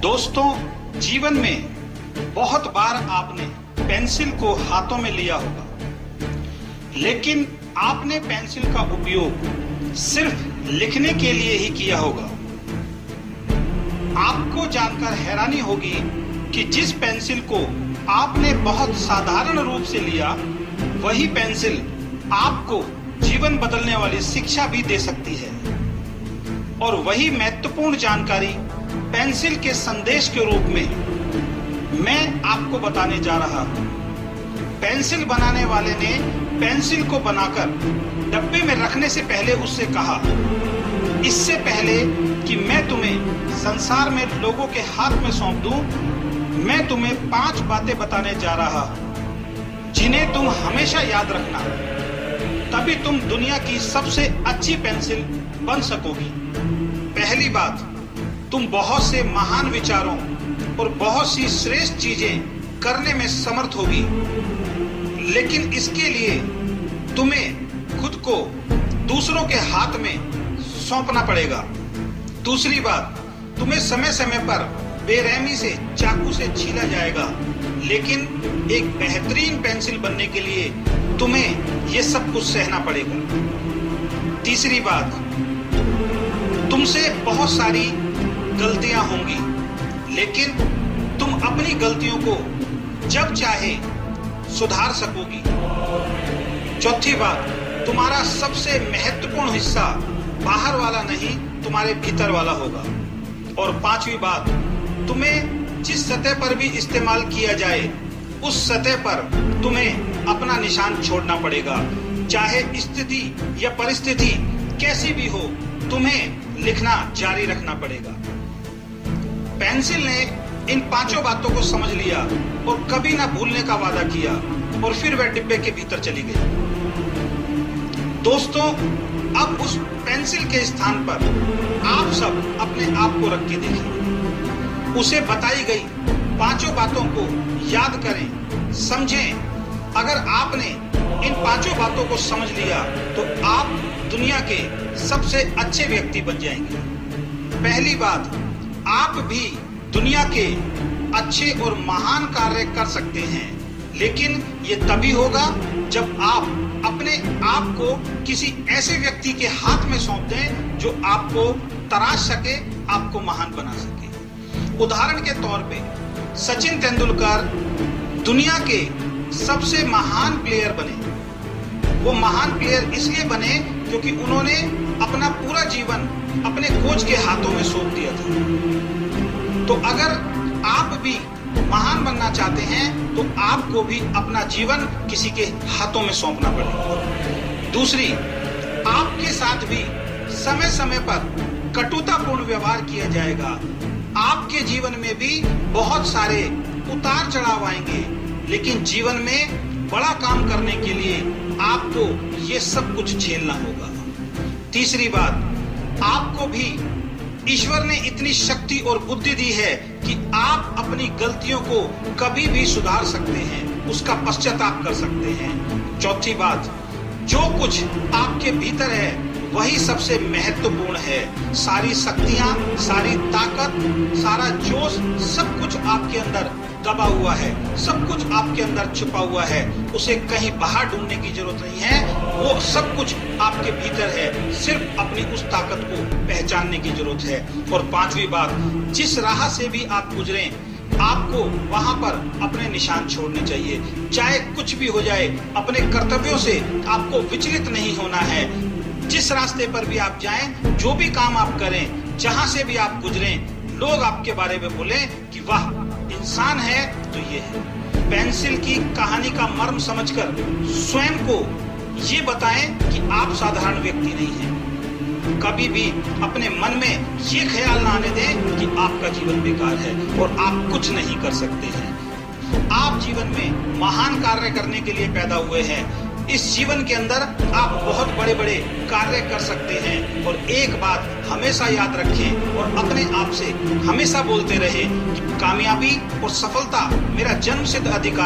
दोस्तों, जीवन में बहुत बार आपने पेंसिल को हाथों में लिया होगा। लेकिन आपने पेंसिल का उपयोग सिर्फ़ लिखने के लिए ही किया होगा। आपको जानकर हैरानी होगी कि जिस पेंसिल को आपने बहुत साधारण रूप से लिया, वही पेंसिल आपको जीवन बदलने वाली शिक्षा भी दे सकती है। और वही महत्वपूर्ण जानकारी पेंसिल के संदेश के रूप में मैं आपको बताने जा रहा हूँ। पेंसिल बनाने वाले ने पेंसिल को बनाकर डब्बे में रखने से पहले उससे कहा इससे पहले कि मैं तुम्हें संसार में लोगों के हाथ में सौंप दूँ, मैं तुम्हें पाँच बातें बताने जा रहा हूँ जिन्हें तुम हमेशा याद रखना। तभी तुम दुनिया की सबसे अच्छी पेंसिल बन सकोगी। पहली बात तुम बहुत से महान विचारों और बहुत सी श्रेष्ठ चीज़ें करने में समर्थ होगी। लेकिन इसके लिए तुम्हें खुद को दूसरों के हाथ में सौंपना पड़ेगा। दूसरी बात, तुम्हें समय समय पर बेरहमी से, चाकू से छीला जाएगा। लेकिन एक बेहतरीन पेंसिल बनने के लिए तुम्हें यह सब कुछ सहना पड़ेगा। तीसरी बात, तुमसे बहुत सारी गलतियाँ होंगी। लेकिन तुम अपनी गलतियों को जब चाहे सुधार सकोगी। चौथी बात, तुम्हारा सबसे महत्वपूर्ण हिस्सा बाहर वाला नहीं, तुम्हारे भीतर वाला होगा। और पांचवी बात, तुम्हें जिस सतह पर भी इस्तेमाल किया जाए, उस सतह पर तुम्हें अपना निशान छोड़ना पड़ेगा। चाहे स्थिति या परिस्थिति कैसी भी हो, तुम्हें लिखना जारी रखना पड़ेगा। पेंसिल ने इन पाँचों बातों को समझ लिया और कभी ना भूलने का वादा किया और फिर वह डिब्बे के भीतर चली गई। दोस्तों, अब उस पेंसिल के स्थान पर आप सब अपने आप को रख के देखिए। उसे बताई गई पाँचों बातों को याद करें, समझें। अगर आपने इन पाँचों बातों को समझ लिया तो आप दुनिया के सबसे अच्छे व्यक्ति बन जाएँगे। पहली बात आप भी दुनिया के अच्छे और महान कार्य कर सकते हैं। लेकिन ये तभी होगा जब आप अपने आप को किसी ऐसे व्यक्ति के हाथ में सौंप दें जो आपको तराश सके, आपको महान बना सके। उदाहरण के तौर पे, सचिन तेंदुलकर दुनिया के सबसे महान प्लेयर बने। वो महान प्लेयर इसलिए बने क्योंकि उन्होंने अपना पूरा जीवन अपने कोच के हाथों में सौंप दिया। तो अगर आप भी महान बनना चाहते हैं तो आपको भी अपना जीवन किसी के हाथों में सौंपना पड़ेगा। दूसरी, आपके साथ भी समय समय पर कटुतापूर्ण व्यवहार किया जाएगा। आपके जीवन में भी बहुत सारे उतार चढ़ाव आएँगे, लेकिन जीवन में बड़ा काम करने के लिए आपको ये सब कुछ झेलना होगा। तीसरी बात, आपको भी ईश्वर ने इतनी शक्ति और बुद्धि दी है कि आप अपनी गलतियों को कभी भी सुधार सकते हैं, उसका पश्चाताप कर सकते हैं। चौथी बात, जो कुछ आपके भीतर है वही सबसे महत्वपूर्ण है। सारी शक्तियाँ, सारी ताकत, सारा जोश सब कुछ आपके अंदर दबा हुआ है। सब कुछ आपके अंदर छुपा हुआ है। उसे कहीं बाहर ढूँढने की ज़रूरत नहीं है। वो सब कुछ आपके भीतर है। सिर्फ़ अपनी उस ताकत को पहचानने की ज़रूरत है। और पांचवी बात, जिस राह से भी आप गुजरे, आपको वहाँ पर अपने निशान छोड़ने चाहिए। चाहे कुछ भी हो जाए, अपने कर्तव्यों से आपको विचलित नहीं होना है। जिस रास्ते पर भी आप जाएँ, जो भी काम आप करें, जहाँ से भी आप गुजरें, लोग आपके बारे में बोले कि वाह, इंसान है तो ये है। पेंसिल की कहानी का मर्म समझकर स्वयं को ये बताएँ कि आप साधारण व्यक्ति नहीं हैं। कभी भी अपने मन में ये ख्याल ना आने दें कि आपका जीवन बेकार है और आप कुछ नहीं कर सकते हैं। आप जीवन में महान कार्य करने के लिए पैदा हुए हैं। इस जीवन के अंदर आप बहुत बड़े बड़े कार्य कर सकते हैं। और एक बात हमेशा याद रखें और अपने आप से हमेशा बोलते रहे कि कामयाबी और सफलता मेरा जन्म सिद्ध अधिकार